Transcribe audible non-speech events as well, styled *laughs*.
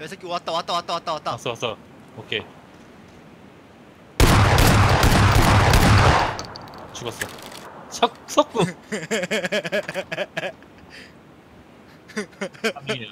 야, 이 새끼 왔다 왔다 왔다 왔다 왔다. 왔어 왔어 오케이 죽었어 석 석궁 *laughs* 삼인이야.